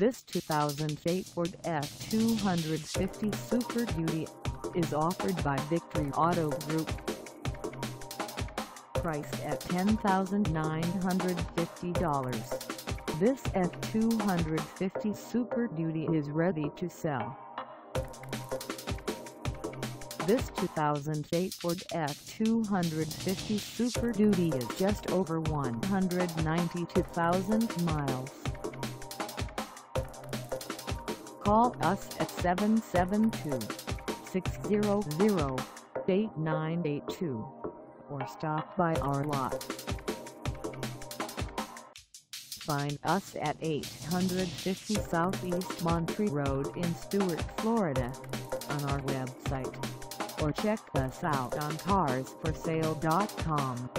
This 2008 Ford F-250 Super Duty is offered by Victory Auto Group. Priced at $10,950, this F-250 Super Duty is ready to sell. This 2008 Ford F-250 Super Duty is just over 192,000 miles. Call us at 772-600-8982 or stop by our lot. Find us at 850 Southeast Monterey Road in Stuart, Florida on our website or check us out on carsforsale.com.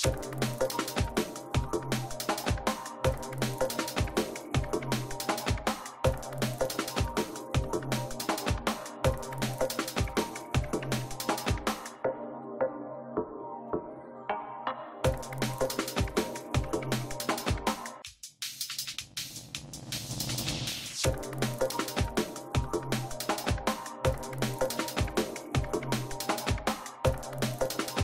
Thank